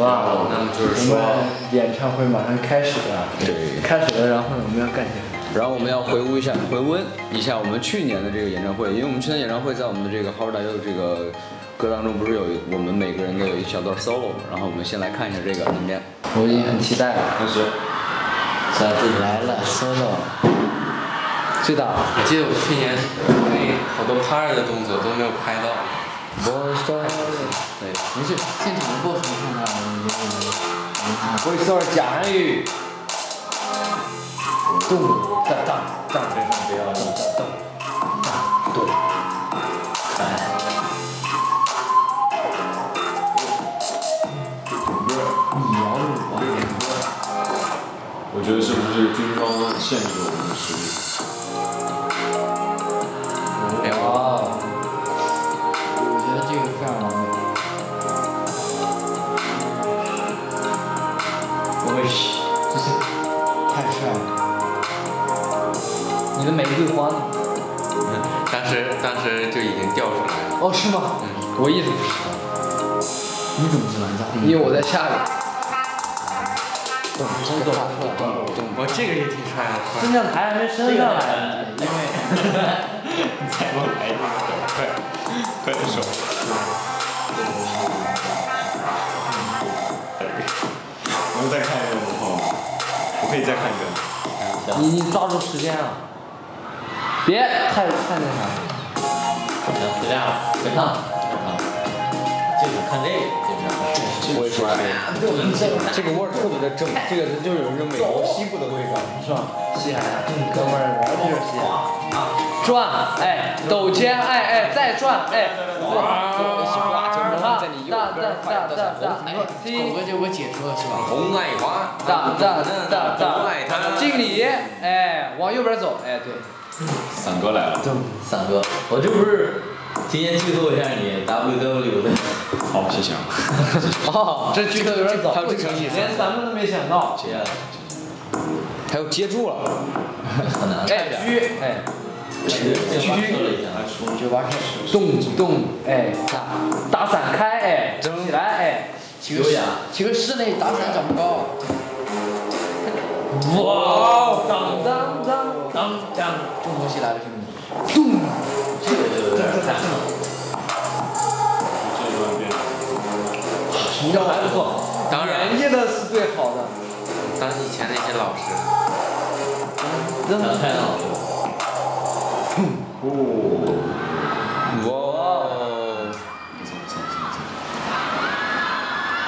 哇，那么就是说，演唱会马上开始了。对，开始了，然后呢，我们要干什么？然后我们要回顾一下，回温一下我们去年的这个演唱会，因为我们去年演唱会在我们的这个 Howard 大佑的这个歌当中，不是有我们每个人都有一小段 solo 吗？然后我们先来看一下这个里面。我已经很期待了。开始，小子来了，solo。最大。我记得我去年那好多 part 的动作都没有拍到。Boys Story，对，没事，现场的 boss 们看到了，有有有，Boys Story 贾涵宇，动，站站站，别动，别动，站动，站动，看，不是，你摇的我摇的，我觉得是不是军方限制我们的实力？玫瑰花呢？当时当时就已经掉出来了。哦，是吗？嗯。我一直不知道。你怎么知道？你在？因为我在下面。动动动动动！我这个也挺帅的。升降台还没升上来呢，因为。你再给我来一个，快，快点说。我们再看一个五号，我可以再看一个。你你抓住时间啊！别太太那啥。行，就这样了，别看了，别看了，就是看这个，基本上。我也说这个味儿特别的正，这个就有一种美国西部的味道，是吧？西海岸，哥们儿，玩的就是西海岸。转，哎，抖肩，哎哎，再转，哎，哇，哒哒哒哒哒，狗哥就给我解说是吧？红爱花，哒哒哒哒，敬礼，哎，往右边走，哎对。伞哥来了。伞哥，我这不是提前剧透一下你 W W 的。好，谢谢啊。哦，这剧透有点早，还有这层意思，连咱们都没想到。接了。还有接住了。很难。哎，狙，哎。狙狙，九八开始，动动，哎，打打伞开，哎，起来，哎，起个起个室内打伞长不高。哇！当当当当样中国西来了兄弟，咚，这这这这，这万变，你这还不错，年纪的是最好的，当以前那些老师，嗯，真不错，咚，哦，哇，这什么？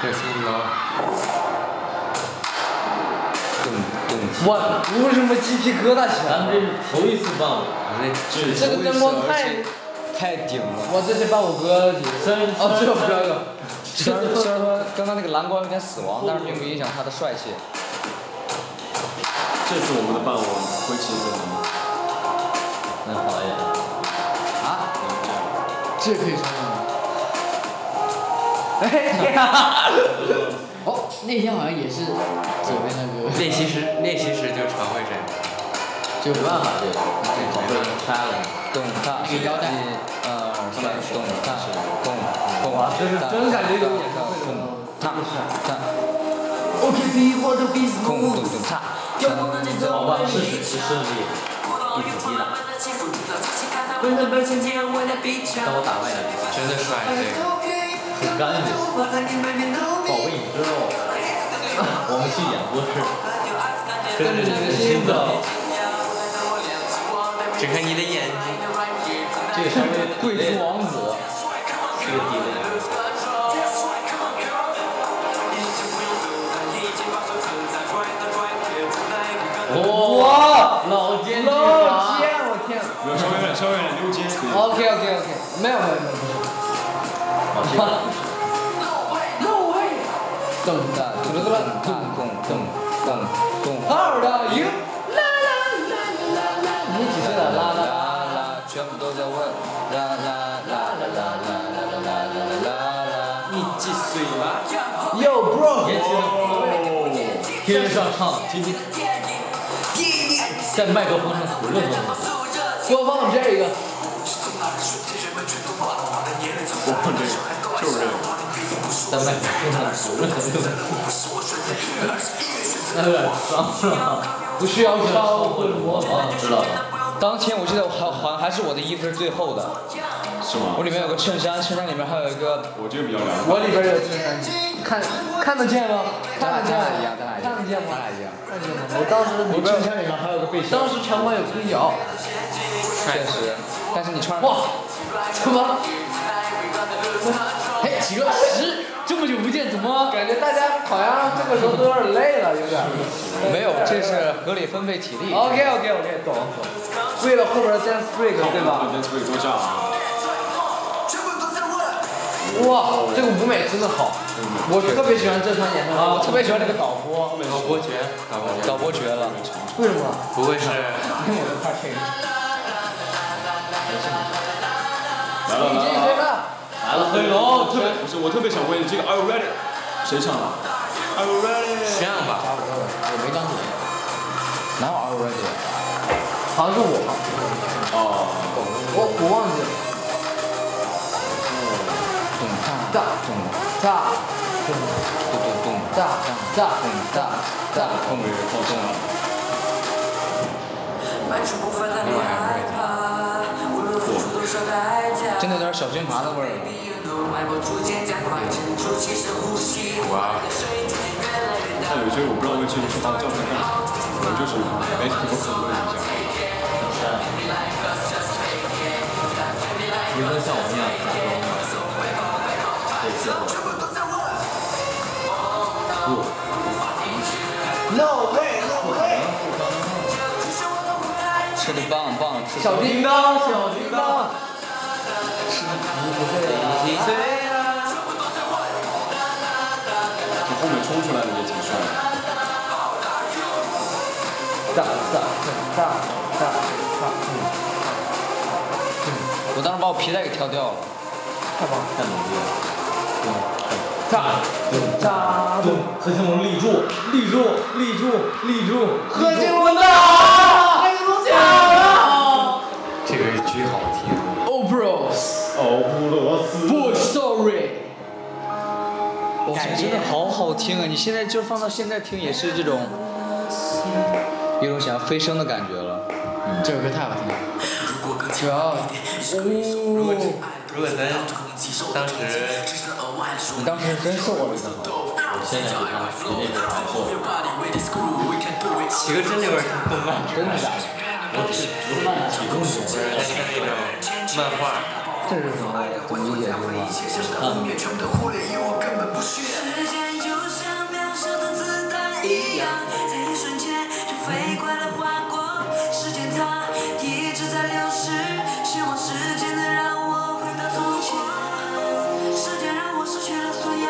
这是什么？我为什么鸡皮疙瘩起来？咱们这是头一次办，这个灯光太太顶了。我这是办我哥的，哦，这个不要用。虽然 虽然说刚刚那个蓝光有点死亡，但是并不影响他的帅气。这次我们的伴舞会起色吗？那好一点。啊？这可以穿吗？哎呀！哦，那天好像也是那个。练习时，练习时就常会这样。就没办法，这个好会拆了。动它，给腰带。嗯，上面动它，动动，是真感觉有点它它。OK, B, what the beats move? 动动它。好吧，试试，试试力，一组一的。让我打败你，真的帅，这个很干净，保卫你知道？我们去演播室，跟着你的心走。只看你的眼睛。这个稍微贵族王子，这个低了。哇，老奸巨猾！老奸，我天！稍微有点，稍微有点溜肩。OK OK OK，没有没有没有，不是。好，No way！噔哒噔噔噔噔噔噔噔。How are you？啦啦啦啦啦！你几岁了？啦啦啦啦，全部都在问。啦啦啦啦啦啦啦啦啦啦啦！你几岁了？Yo bro！天天上唱，天天在麦克风上吐任何东西。给我放这个。我放这个，就是这个。在麦克风上有任何用处。那有点脏是吧？不需要烧会模仿。哦，知道了。当天我记得我好好像还是我的衣服是最厚的，是吗我？里面有个衬衫，衬衫里面还有一个，我这个比较凉快。我里边有衬衫，看看得见吗？看得见看得见吗？看得见吗？我当时我衬衫里面还有个背心。当时场馆有空调。确实，但是你穿上哇，怎么？哎，几个十这么久不见，怎么感觉大家好像这个时候都有点累了，有点。没有，这是合理分配体力。OK OK OK，懂懂。为了后边的 dance break 对吧？哇，这个舞美真的好，我特别喜欢这场演唱啊，我。特别喜欢这个导播，导播绝，了。为什么？不会是？来了，黑龙，特别不是，我特别想问这个 Are you ready？谁唱的？Are you ready？这样吧？我没张嘴。哪有 Are you ready？好像是我，哦，我我忘记了。咚哒哒咚哒咚咚咚哒哒咚哒哒。后面放松了。真的有点小军阀的味儿了。哇，但有些我不知道为什么去发照片干啥，可能就是哎，我讨论一下。你会像我一样假装的。对。小叮当，小叮当。你不会几岁啊？就后面冲出来的也挺帅的。哒哒哒哒哒。我当时把我皮带给挑掉了。太棒了！太猛烈了。哒哒咚，何庆龙立住，立住，立住，立住。何静龙的，布罗斯。不 sorry。哇，真的好好听啊！你现在就放到现在听也是这种，有种想要飞升的感觉了。这首歌太好听了。主要，如果如果咱当时你当时真瘦了，我现在比他绝对是长寿。企鹅真那会儿挺动漫，真的假的？我只只慢体重重，在看那种漫画，这是什么？怎么理解这个？看时间就像渺小的子弹一样，在一瞬间就飞快地划过。时间它一直在流逝，希望时间能让我回到从前。时间让我失去了所有。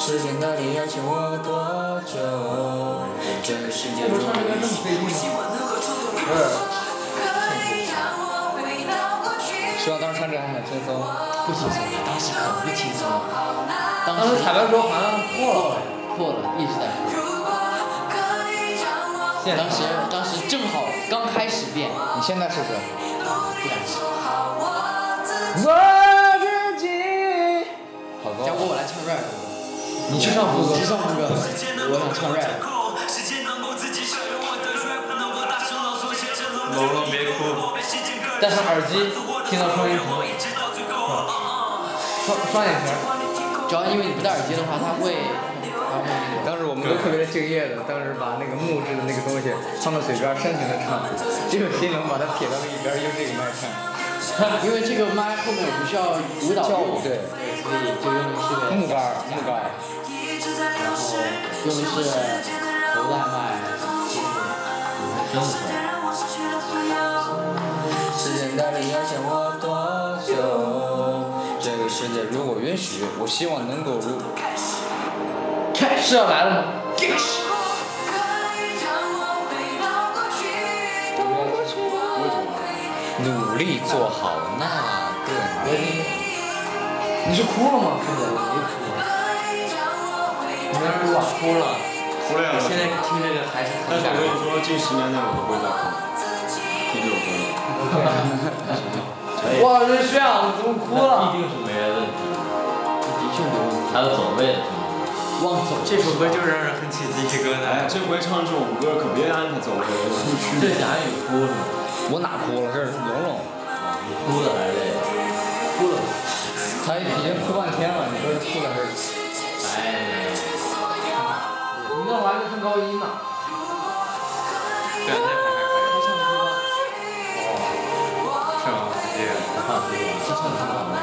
时间到底要欠我多久？当时还很轻松。不轻松，当时可不轻松。当时时啊彩排时候好像破了，破了，一直在破。如果可以让我回当时当时正好刚开始变，你现在试试。不敢试。我自己。好高要不我来唱 rap。你去唱副歌，去唱副歌。我想唱 rap。龙龙别哭，戴上耳机，听到双眼皮。双双眼皮儿，主要因为你不戴耳机的话，它会，当时我们都特别的敬业的，当时把那个木质的那个东西放到嘴边，深情的唱，结果新龙把它撇到了一边，用这个麦唱。因为这个麦后面不需要舞蹈跳舞对，所以就用的是木杆儿，木杆儿。然后用的是头戴麦，就是时间到底要欠我多这个世界如果允许，我希望能够如。开是要来了吗？努力做好那个你。你是哭了吗？看见我没哭。你没哭啊？哭了。哭了呀！现在听这个还是很感动。我跟你说，近十年内我都不会再哭。听这首歌了。哇，这炫啊！你怎么哭了？一？定是没问题。这的确没问题。还有走位的，忘走这首歌就让人很起鸡皮疙哎，瘩。这回唱这种歌可别安排走了，不区这贾宇哭了？我哪哭了？这是龙龙，你哭的还是这个？哭了。他已经哭半天了，你说是哭的是？哎，你那还没升高音呢。看哭了，这唱的很好看。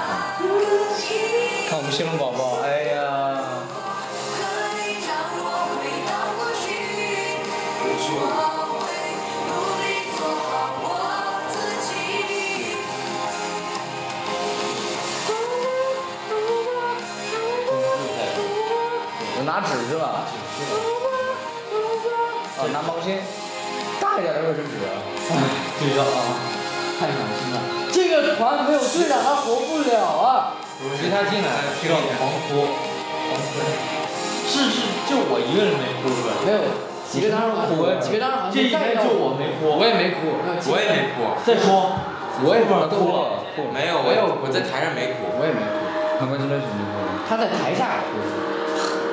看我们新龙宝宝，哎呀，拿纸是吧？哦，拿毛巾，大一点的卫生纸。哎对呀啊，太暖心了。这个团没有队长他活不了啊！其他进来听到狂哭，是是，就我一个人没哭是吧？没有，几个当时哭，几个当时好像这一天就我没哭，我也没哭，我也没哭，再说，我也不知道哭了，哭。没有，我有，我在台上没哭。我也没哭。他们真的是没哭了。他在台下哭，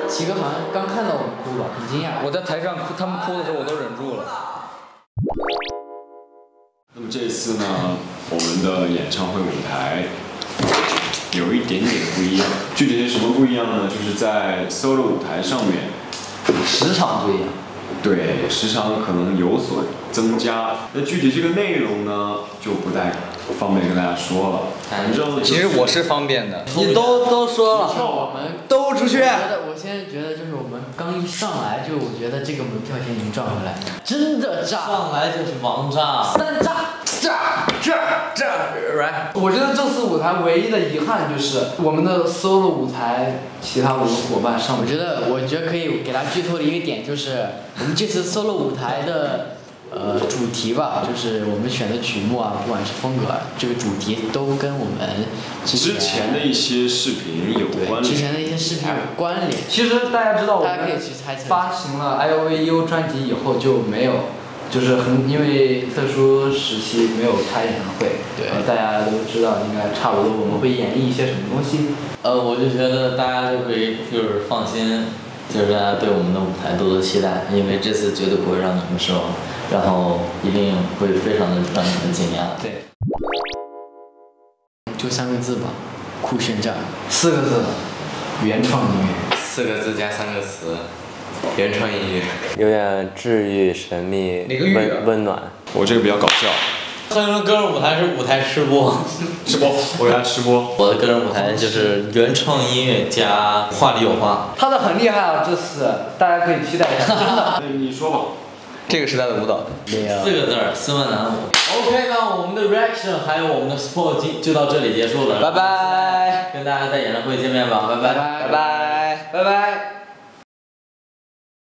齐哥好像刚看到我们哭吧，很惊讶。我在台上哭，他们哭的时候我都忍住了。那么这次呢，我们的演唱会舞台有一点点不一样，具体是什么不一样呢？就是在 solo 舞台上面，时长不一样。对时长可能有所增加。那具体这个内容呢，就不太方便跟大家说了。反正其实我是方便的。你都都说了，我们都出去我觉得我现在觉得就是我们刚一上来就，我觉得这个门票钱已经赚回来，真的炸，上来就是王炸，三炸炸炸炸来！我觉得这次舞台唯一的遗憾就是我们的 solo 舞台，其他五个伙伴上。我觉得，我觉得可以给他剧透的一个点就是，我们这次 solo 舞台的。呃，主题吧，就是我们选的曲目啊，不管是风格，这个主题都跟我们之之前的一些视频有关对之。前的一些视频有关联。其实大家知道我大家可以们去猜测。发行了 I O V U 专辑以后就没有，就是很因为特殊时期没有开演唱会，对呃大家都知道应该差不多我们会演绎一些什么东西。呃，我就觉得大家就可以就是放心，就是大家对我们的舞台多多期待，因为这次绝对不会让你们失望，然后一定会非常的让你们惊讶。对。就三个字吧，酷炫炸。四个字，原创音乐。四个字加三个词，原创音乐，有点治愈、神秘、温温暖。我这个比较搞笑，欢迎个人舞台是舞台吃播，吃播，我给大家吃播。我的个人舞台就是原创音乐加话里有话。他的很厉害啊，这次大家可以期待一下，真的。你说吧。这个时代的舞蹈。四个字儿，斯文男舞。OK，那我们的 reaction 还有我们的 sport 就就到这里结束了。拜拜，跟大家在演唱会见面吧，拜拜。拜拜，拜拜。